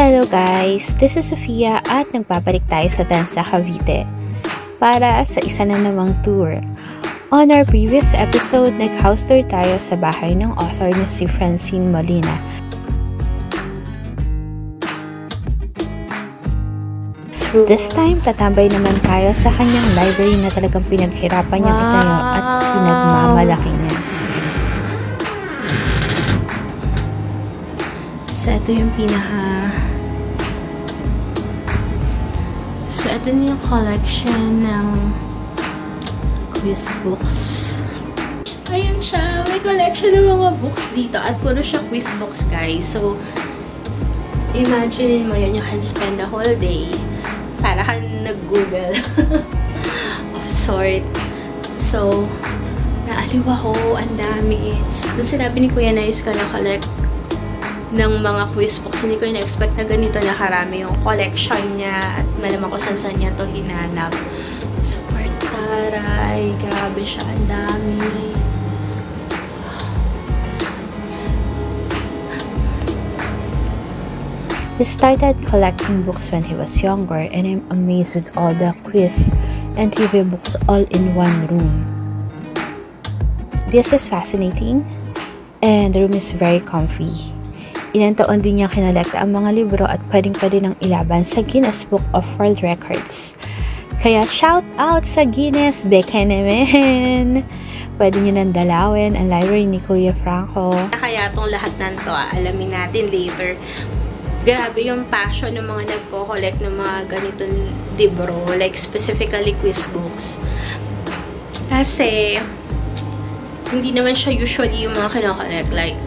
Hello guys! This is Sofia at nagpapalik tayo sa Tansa Cavite para sa isa na namang tour. On our previous episode, nag-house tour tayo sa bahay ng author na si Francine Molina. This time, tatambay naman tayo sa kanyang library na talagang pinaghirapan niyang wow. itayo at pinagmamalaki niya. So, ito yung pinaka... So, ito na yung collection ng quiz books. Ayun siya. May collection ng mga books dito. At puro siya quiz books, guys. So, imagine mo yun. You can spend the whole day para kang nag-google of sort. So, naaliw ako, ang dami. Nung sinabi ni Kuya Nice ka na collect ng mga quiz books, hindi ko na-expect na ganito na karami yung collection niya at malamang ko saan saan niya to hinanap. Super taray. Grabe siya. Ang dami. He started collecting books when he was younger and I'm amazed with all the quiz and trivia books all in one room. This is fascinating and the room is very comfy. Ilang taon din niya kinolekta ang mga libro at pwedeng-pwede nang ilaban sa Guinness Book of World Records. Kaya shout out sa Guinness, beke naman! Pwede nyo nang dalawin ang library ni Kuya Franco. Kaya itong lahat nanto, alamin natin later grabe yung passion ng mga nagko-collect ng mga ganitong libro, like specifically quiz books. Kasi, hindi naman siya usually yung mga kinokollect. Like,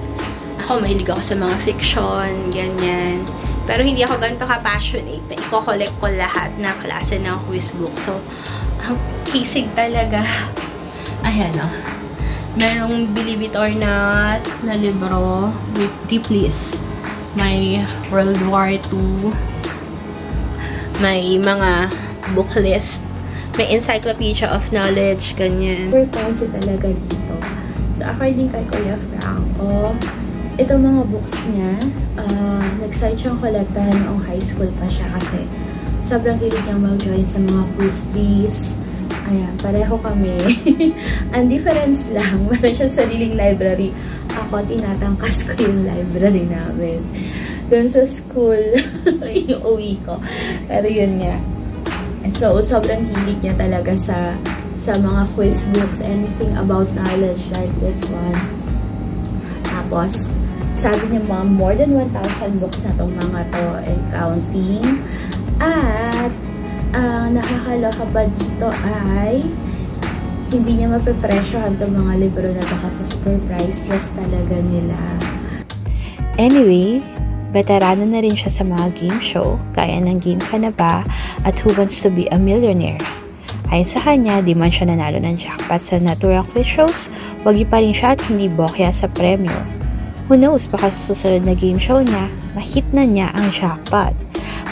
ako mahilig ako sa mga fiction, ganyan. Pero hindi ako ganito ka-passionate na i-collect ko lahat na klase ng quiz book. So, ang kisig talaga. Ayan. Oh. Merong Believe It or Not na libro. Replace may World War II, may mga book list, may encyclopedia of knowledge, ganyan. Purpose talaga dito. So, according kay Kuya Franco, itong mga books niya, uh, nag-start siyang kolektahan noong high school pa siya kasi sobrang hilig niyang mag-join sa mga quiz bees. Ayan, pareho kami. Ang difference lang, meron siya sariling library ako, tinatangkas ko yung library namin. Doon sa school, yung uwi ko. Pero yun nga. So, sobrang hilig niya talaga sa sa mga quiz books, anything about knowledge like this one. Tapos, sabi niya mga more than 1,000 books na tong mga to and counting. At, ang uh, nakakaloka pa dito ay hindi niya mapipresyohan itong mga libro na to kasi super priceless talaga nila. Anyway, veterano na rin siya sa mga game show, kaya ng Game Ka Na Ba at Who Wants to Be a Millionaire. Ayon sa kanya, di man siya nanalo ng jackpot sa naturang quiz shows, wagi pa rin siya at hindi bokya sa premyo. Who knows, baka sa susunod na game show niya, mahit na niya ang jackpot.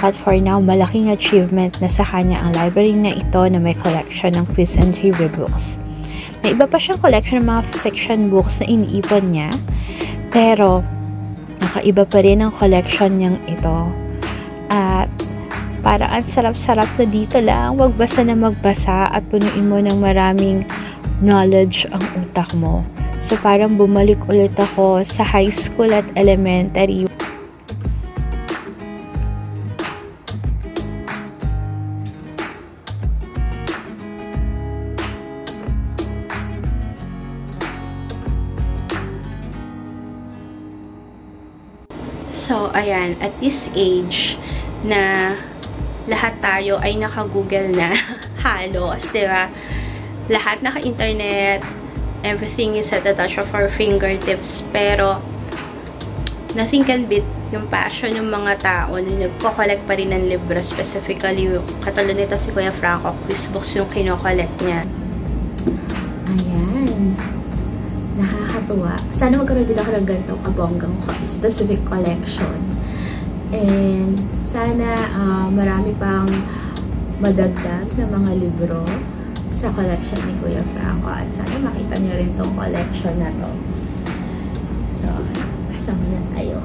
But for now, malaking achievement na sa kanya ang library na ito na may collection ng quiz and trivia books. May iba pa siyang collection ng mga fiction books na iniipon niya, pero nakaiba pa rin ang collection niyang ito. At para ang sarap-sarap na dito lang, magbasa na magbasa at punuin mo ng maraming knowledge ang utak mo. So parang bumalik ulit ako sa high school at elementary. So, ayan, at this age na lahat tayo ay naka-google na halos, di ba? Lahat naka-internet, everything is at the touch of our fingertips, pero nothing can beat yung passion ng mga tao na nagko-collect pa rin ng libro, specifically, katulad nito si Kuya Franco, quiz books yung kino-collect niya. nakakatuwa. Sana magkaroon din ako ng ganitong kabonggang specific collection. And sana uh, marami pang madagdag na mga libro sa collection ni Kuya Franco. At sana makita niyo rin tong collection na to. So, kasama na tayo.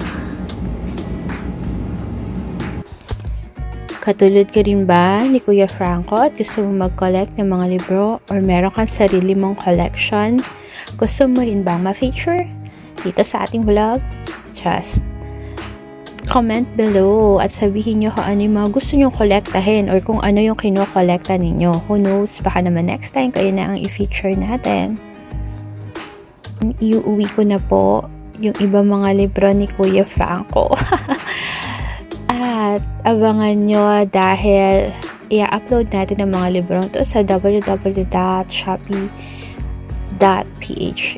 Katulad ka rin ba ni Kuya Franco at gusto mo mag-collect ng mga libro or meron kang sarili mong collection? Gusto mo rin bang ma-feature dito sa ating vlog? Just comment below at sabihin nyo kung ano yung mga gusto nyo kolektahin or kung ano yung kinokolekta ninyo. Who knows, baka naman next time kayo na ang i-feature natin. Iuwi ko na po yung iba mga libro ni Kuya Franco. At abangan nyo dahil i-upload natin ang mga libro to sa www.shopee.ph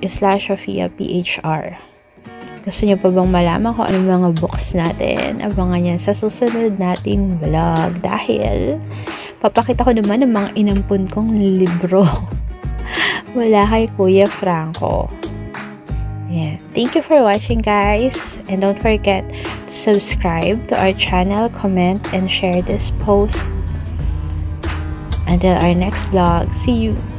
slash PHR. Gusto nyo pa bang malaman kung anong mga books natin? Abangan yan sa susunod nating vlog dahil papakita ko naman ang mga inampun kong libro wala kay Kuya Franco. Yeah. Thank you for watching guys and don't forget to subscribe to our channel, comment and share this post. Until our next vlog. See you!